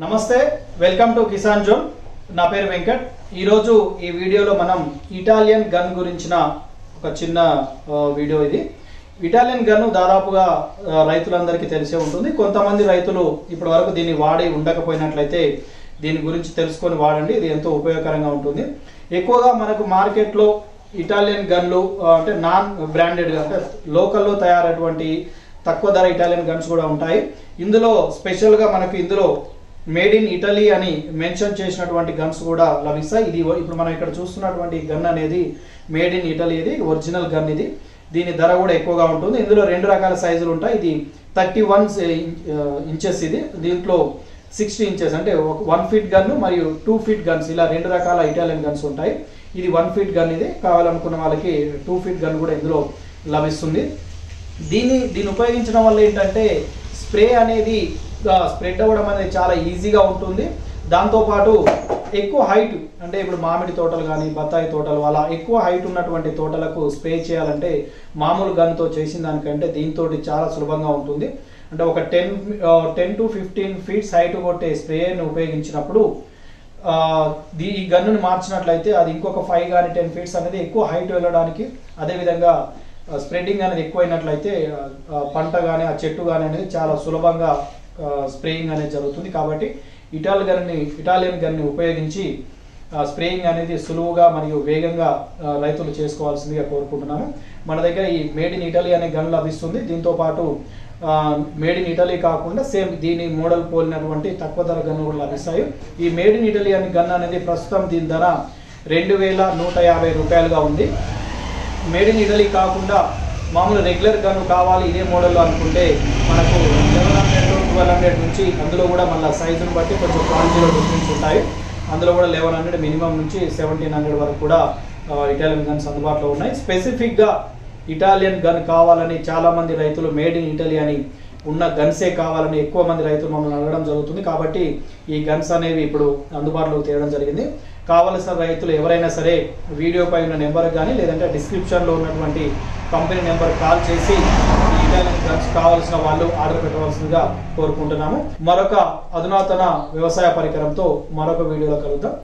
నమస్తే welcome to Kisan zone. నా పేరు వెంకట్. ఈరోజు ఈ వీడియోలో మనం ఇటాలియన్ గన్ గురించిన ఒక చిన్న వీడియో ఇది. ఇటాలియన్ గన్ దాదాపుగా రైతులందరికీ తెలిసే ఉంటుంది. కొంతమంది రైతులు ఇప్పటి వరకు దీన్ని వాడి ఉండకపోయినట్లయితే దీని గురించి తెలుసుకొని వాడండి. ఇది ఎంతో ఉపయోగకరంగా ఉంటుంది. ఎక్కువగా మనకు మార్కెట్లో ఇటాలియన్ గన్లు అంటే నాన్ బ్రాండెడ్ అంటే లోకల్లో తయారైనటువంటి తక్కువ ధర ఇటాలియన్ గన్స్ కూడా ఉంటాయి. ఇందులో స్పెషల్గా మనకు ఇందులో మేడ్ ఇన్ ఇటలీ అని మెన్షన్ చేసినటువంటి గన్స్ కూడా లభిస్తాయి. ఇది ఇప్పుడు మనం ఇక్కడ చూస్తున్నటువంటి గన్ అనేది మేడ్ ఇన్ ఇటలీ ఇది ఒరిజినల్ గన్ ఇది. దీని ధర కూడా ఎక్కువగా ఉంటుంది. ఇందులో రెండు రకాల సైజులు ఉంటాయి. ఇది థర్టీ వన్ ఇంచెస్ ఇది. దీంట్లో సిక్స్టీ ఇంచెస్ అంటే ఒక వన్ ఫీట్ గన్ మరియు టూ ఫీట్ గన్స్ ఇలా రెండు రకాల ఇటాలియన్ గన్స్ ఉంటాయి. ఇది వన్ ఫీట్ గన్ ఇది. కావాలనుకున్న వాళ్ళకి టూ ఫీట్ గన్ కూడా ఇందులో లభిస్తుంది. దీన్ని దీన్ని ఉపయోగించడం వల్ల ఏంటంటే స్ప్రే అనేది స్ప్రెడ్ అవ్వడం అనేది చాలా ఈజీగా ఉంటుంది. దాంతోపాటు ఎక్కువ హైట్ అంటే ఇప్పుడు మామిడి తోటలు కానీ బత్తాయి తోటలు అలా ఎక్కువ హైట్ ఉన్నటువంటి తోటలకు స్ప్రే చేయాలంటే మామూలు గన్తో చేసిన దానికంటే దీంతో చాలా సులభంగా ఉంటుంది. అంటే ఒక ten ten to fifteen feets height కొట్టే స్ప్రేని ఉపయోగించినప్పుడు దీ ఈ గన్నుని మార్చినట్లయితే అది ఇంకొక ఫైవ్ కానీ టెన్ ఫీట్స్ అనేది ఎక్కువ హైట్ వెళ్ళడానికి అదేవిధంగా స్ప్రెడ్డింగ్ అనేది ఎక్కువైనట్లయితే పంట కానీ ఆ చెట్టు కానీ అనేది చాలా సులభంగా స్ప్రేయింగ్ అనేది జరుగుతుంది కాబట్టి ఇటాల్ గన్ని ఇటాలియన్ గన్ని ఉపయోగించి స్ప్రేయింగ్ అనేది సులువుగా మరియు వేగంగా రైతులు చేసుకోవాల్సిందిగా కోరుకుంటున్నాను. మన దగ్గర ఈ మేడ్ ఇన్ ఇటలీ అనే గన్ లభిస్తుంది. దీంతో పాటు మేడ్ ఇన్ ఇటలీ కాకుండా సేమ్ దీని మోడల్ పోలినటువంటి తక్కువ ధర గన్ను కూడా లభిస్తాయి. ఈ మేడ్ ఇన్ ఇటలీ అనే గన్ అనేది ప్రస్తుతం దీని ధర రెండు వేల నూట యాభై రూపాయలుగా ఉంది. మేడ్ ఇన్ ఇటలీ కాకుండా మామూలు రెగ్యులర్ గన్ కావాలి ఇదే మోడల్ అనుకుంటే మనకు ట్వెల్వ్ హండ్రెడ్ నుంచి అందులో కూడా మళ్ళీ సైజును బట్టి కొంచెం క్వాలిటీలో డిఫరెన్స్ ఉంటాయి. అందులో కూడా లెవెన్ హండ్రెడ్ మినిమం నుంచి సెవెంటీన్ హండ్రెడ్ వరకు కూడా ఇటాలియన్ గన్స్ అందుబాటులో ఉన్నాయి. స్పెసిఫిక్గా ఇటాలియన్ గన్ కావాలని చాలామంది రైతులు మేడ్ ఇన్ ఇటలీ అని ఉన్న గన్సే కావాలని ఎక్కువ మంది రైతులు మమ్మల్ని అడగడం జరుగుతుంది. కాబట్టి ఈ గన్స్ అనేవి ఇప్పుడు అందుబాటులోకి తేవడం జరిగింది. కావలసిన రైతులు ఎవరైనా సరే వీడియో పై ఉన్న నెంబర్ కానీ లేదంటే డిస్క్రిప్షన్లో ఉన్నటువంటి కంపెనీ నెంబర్ కాల్ చేసి ఇటాలియన్ కావాల్సిన వాళ్ళు ఆర్డర్ పెట్టవలసిందిగా కోరుకుంటున్నాము. మరొక అధునాతన వ్యవసాయ పరికరంతో మరొక వీడియోలో కలుద్దాం.